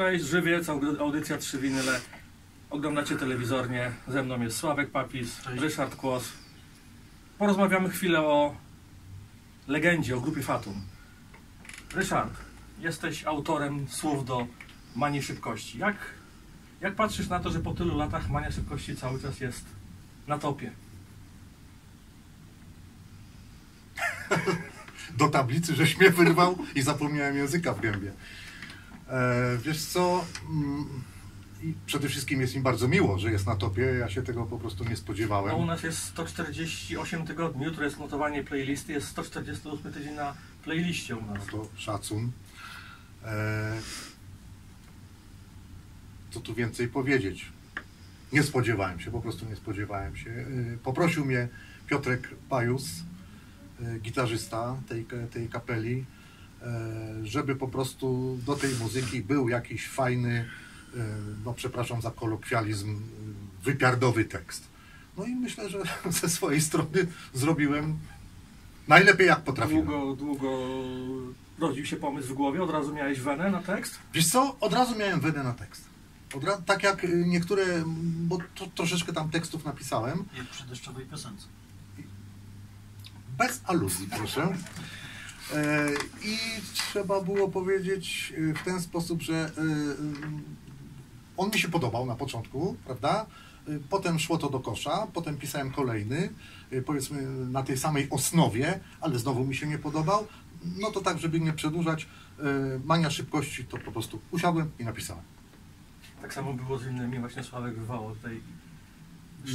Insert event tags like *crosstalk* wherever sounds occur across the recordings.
Cześć, Żywiec, audy- audycja Trzy Winyle. Oglądacie telewizornie. Ze mną jest Sławek Papis, Cześć. Ryszard Kłos. Porozmawiamy chwilę o legendzie, o grupie Fatum. Ryszard, jesteś autorem słów do Manii Szybkości. Jak, jak patrzysz na to, że po tylu latach Mania Szybkości cały czas jest na topie? do tablicy, żeś mnie wyrwał i zapomniałem języka w gębie. E, wiesz co, mm, i przede wszystkim jest mi bardzo miło, że jest na topie, ja się tego po prostu nie spodziewałem. No, u nas jest 148 tygodni, jutro jest notowanie playlisty, jest 148 tydzień na playliście u nas. No to szacun. E, co tu więcej powiedzieć? Nie spodziewałem się, po prostu nie spodziewałem się. E, poprosił mnie Piotrek Pajus, e, gitarzysta tej, tej kapeli, żeby po prostu do tej muzyki był jakiś fajny, e, no przepraszam za kolokwializm, e, wypiardowy tekst. No i myślę, że *laughs* ze swojej strony zrobiłem najlepiej jak potrafiłem. Długo, długo rodził się pomysł w głowie, od razu miałeś wenę na tekst? Wiesz co, od razu miałem wenę na tekst. Tak jak y, niektóre, bo to, troszeczkę tam tekstów napisałem, Jak przy deszczowej piosence. bez aluzji, proszę. E, I trzeba było powiedzieć y, w ten sposób, że y, on mi się podobał na początku, prawda? Potem szło to do kosza, potem pisałem kolejny, powiedzmy na tej samej osnowie, ale znowu mi się nie podobał. No to tak, żeby nie przedłużać, mania szybkości, to po prostu usiadłem i napisałem. Tak samo było z innymi, właśnie Sławek wywołał tutaj.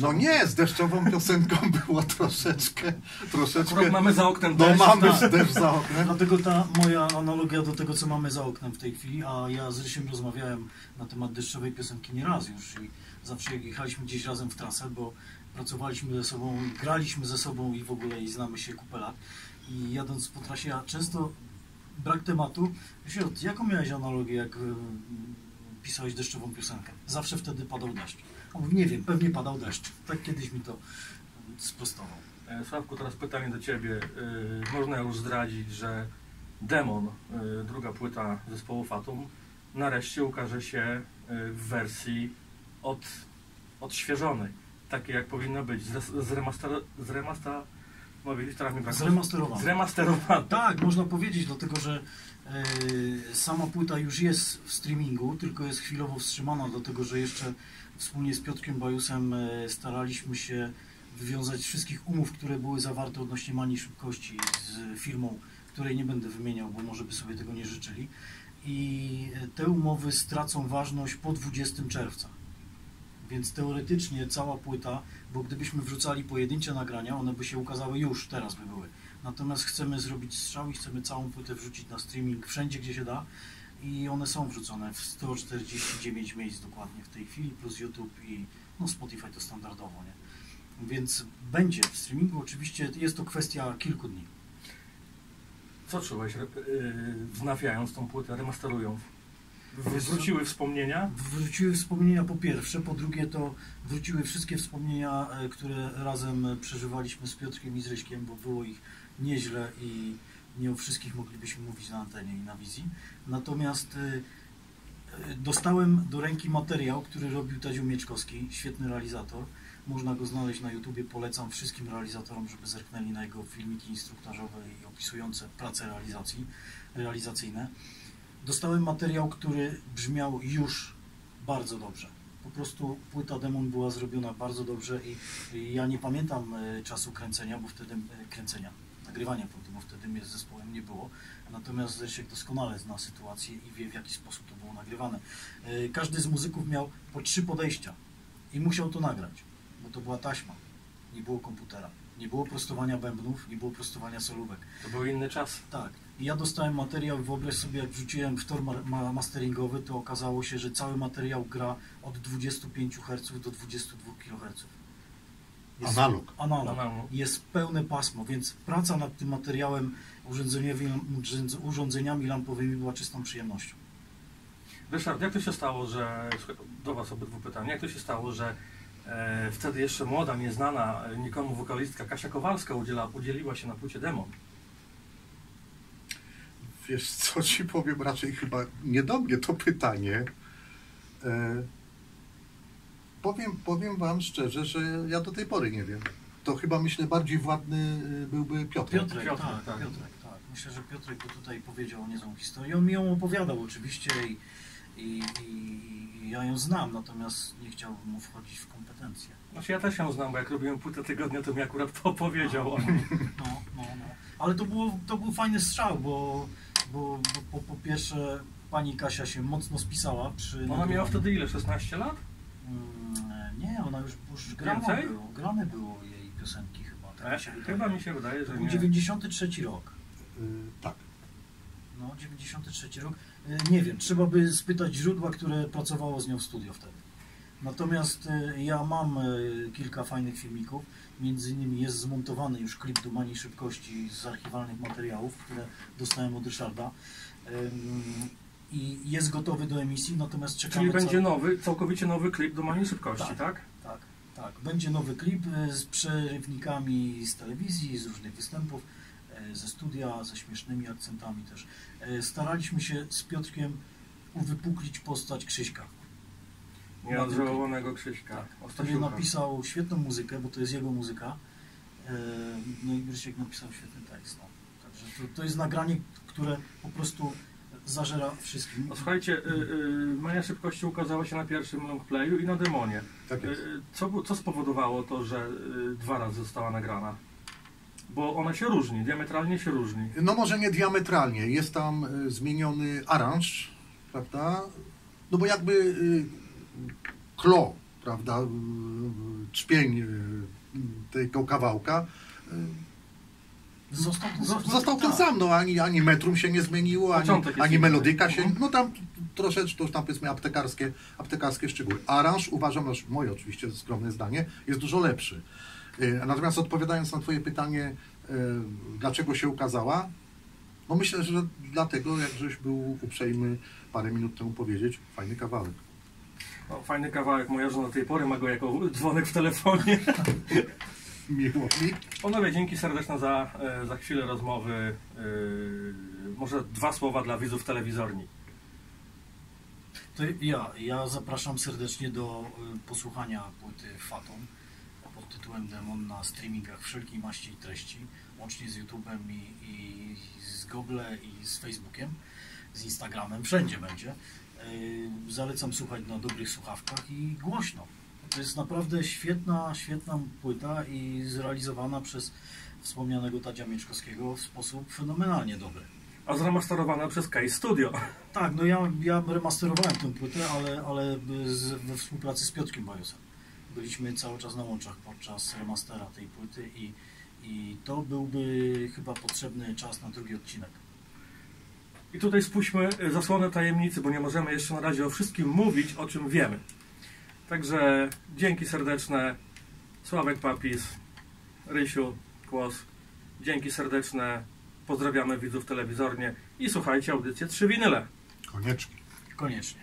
No nie, z deszczową piosenką *laughs* było troszeczkę, troszeczkę. Akurat mamy za oknem No deszcz, mamy tak. deszcz za oknem. Dlatego ta moja analogia do tego, co mamy za oknem w tej chwili, a ja z Rysiem rozmawiałem na temat deszczowej piosenki nieraz już i zawsze jak jechaliśmy gdzieś razem w trasę, bo pracowaliśmy ze sobą, graliśmy ze sobą i w ogóle i znamy się kupę lat. I jadąc po trasie, ja często brak tematu. Rysio, jaką miałeś analogię, jak pisałeś deszczową piosenkę? Zawsze wtedy padał deszcz. On mówi, nie wiem, pewnie padał deszcz. Tak kiedyś mi to y, sprostował. E, Sławku, teraz pytanie do Ciebie. Y, Można już zdradzić, że Demon, y, druga płyta zespołu Fatum, nareszcie ukaże się w wersji od, odświeżonej. Takiej jak powinna być. Zremaster, zremaster, mi Zremasterowana. Zremasterowana. Tak, można powiedzieć, dlatego że e, sama płyta już jest w streamingu, tylko jest chwilowo wstrzymana, dlatego że jeszcze wspólnie z Piotrkiem Bajusem e, staraliśmy się wywiązać wszystkich umów, które były zawarte odnośnie manii szybkości z firmą, której nie będę wymieniał, bo może by sobie tego nie życzyli. I e, te umowy stracą ważność po 20 czerwca. Więc teoretycznie cała płyta, bo gdybyśmy wrzucali pojedyncze nagrania, one by się ukazały już, teraz by były. Natomiast chcemy zrobić strzał i chcemy całą płytę wrzucić na streaming wszędzie, gdzie się da. I one są wrzucone w 149 miejsc dokładnie w tej chwili, plus YouTube i no Spotify to standardowo, nie? Więc będzie w streamingu, oczywiście jest to kwestia kilku dni. Co czułeś, y, wznawiając tą płytę, remasterując? Wróciły wspomnienia? Wróciły wspomnienia po pierwsze, po drugie to wróciły wszystkie wspomnienia, e, które razem przeżywaliśmy z Piotrkiem i z Ryśkiem, bo było ich nieźle i nie o wszystkich moglibyśmy mówić na antenie i na wizji. Natomiast e, e, dostałem do ręki materiał, który robił Tadziu Mieczkowski, świetny realizator. Można go znaleźć na YouTubie, polecam wszystkim realizatorom, żeby zerknęli na jego filmiki instruktażowe i opisujące prace realizacji, realizacyjne. Dostałem materiał, który brzmiał już bardzo dobrze. Po prostu płyta Demon była zrobiona bardzo dobrze i, ja nie pamiętam e, czasu kręcenia, bo wtedy e, kręcenia, nagrywania płyty, bo wtedy mnie z zespołem nie było. Natomiast Zeszek doskonale zna sytuację i wie w jaki sposób to było nagrywane. E, Każdy z muzyków miał po trzy podejścia i musiał to nagrać, bo to była taśma, nie było komputera, nie było prostowania bębnów, nie było prostowania solówek. To był inny czas. Tak. I ja dostałem materiał, wyobraź sobie, jak wrzuciłem w tor ma- ma- masteringowy, to okazało się, że cały materiał gra od 25 Hz do 22 kHz. Analog. Analog. Analog. Jest pełne pasmo, więc praca nad tym materiałem urządzeniami, urządzeniami lampowymi była czystą przyjemnością. Ryszard, jak to się stało, że do Was obydwu pytanie, jak to się stało, że e, wtedy jeszcze młoda, nieznana nikomu wokalistka Kasia Kowalska udziela, udzieliła się na płycie Demon? Wiesz co ci powiem, raczej chyba nie do mnie to pytanie. E, powiem, powiem wam szczerze, że ja do tej pory nie wiem. To chyba myślę bardziej władny y, byłby Piotr. Piotrek, Piotrek, tak, tak. Piotrek, tak. Myślę, że Piotrek by tutaj powiedział niezłą historię. On mi ją opowiadał oczywiście i, i, i ja ją znam, natomiast nie chciałbym mu wchodzić w kompetencje. Znaczy ja też ją znam, bo jak robiłem płytę tygodnia, to mi akurat opowiedział o niej. No, no, no. Ale to, było, to był fajny strzał, bo, bo, bo po, po pierwsze pani Kasia się mocno spisała przy... Ona miała wtedy ile? 16 lat? Mm, Nie, ona już, już grane Więcej? było, grane było jej piosenki chyba. Tak mi się. Chyba mi się wydaje, To że był nie. 93 rok. Y, tak. No, 93 rok. E, Nie wiem, trzeba by spytać źródła, które pracowało z nią w studio wtedy. Natomiast e, ja mam e, kilka fajnych filmików. Między innymi jest zmontowany już klip Dumani Szybkości z archiwalnych materiałów, które dostałem od Ryszarda. I jest gotowy do emisji, natomiast czekamy Czyli będzie nowy, całkowicie nowy klip do Manii Szybkości, Tak. tak? Tak, tak. Będzie nowy klip e, z przerywnikami z telewizji, z różnych występów, ze studia, ze śmiesznymi akcentami też. Staraliśmy się z Piotrkiem uwypuklić postać Krzyśka. Nieodżałowanego Krzyśka. Tak, który Ostasiuka. napisał świetną muzykę, bo to jest jego muzyka. E, No i Grzesiek napisał świetny tekst. No. Także to, to jest nagranie, które po prostu zażera wszystkim. No, słuchajcie, y, y, Mania Szybkości ukazała się na pierwszym longplayu i na demonie. Tak Y, jest. y, Co, co spowodowało to, że y, dwa razy została nagrana? Bo ona się różni, diametralnie się różni. No może nie diametralnie. Jest tam y, zmieniony aranż, prawda? No bo jakby y, klo, prawda, trzpień y, tego kawałka Został ten sam. został ten Tak. sam, no ani, ani metrum się nie zmieniło, ani, ani melodyka się, Mhm. no tam troszeczkę, to już tam powiedzmy aptekarskie, aptekarskie szczegóły. Aranż uważam, aż moje oczywiście skromne zdanie, jest dużo lepszy. Y, Natomiast odpowiadając na twoje pytanie, y, dlaczego się ukazała, no myślę, że dlatego, jak żeś był uprzejmy parę minut temu powiedzieć, fajny kawałek. No, fajny kawałek, moja żona do tej pory ma go jako dzwonek w telefonie. *laughs* Miło mi. Panowie, dzięki serdeczne za, e, za chwilę rozmowy. E, Może dwa słowa dla widzów telewizorni. To ja, ja zapraszam serdecznie do y, posłuchania płyty Fatum pod tytułem Demon na streamingach wszelkiej maści i treści, łącznie z YouTube'em i, i z Google i z Facebookiem, z Instagramem, wszędzie będzie. Y, Zalecam słuchać na dobrych słuchawkach i głośno. To jest naprawdę świetna, świetna płyta i zrealizowana przez wspomnianego Tadzia Mieczkowskiego w sposób fenomenalnie dobry. A zremasterowana przez Case Studio. Tak, no ja, ja remasterowałem tę płytę, ale, ale z, we współpracy z Piotrkiem Bajusem. Byliśmy cały czas na łączach podczas remastera tej płyty i, i to byłby chyba potrzebny czas na drugi odcinek. I tutaj spuśćmy zasłonę tajemnicy, bo nie możemy jeszcze na razie o wszystkim mówić, o czym wiemy. Także dzięki serdeczne. Sławek Papis, Rysiu, Kłos. Dzięki serdeczne. Pozdrawiamy widzów telewizornie i słuchajcie audycję Trzy Winyle. Koniecznie. Koniecznie.